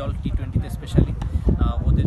দল টি টোয়েন্টিতে স্পেশালি ওদের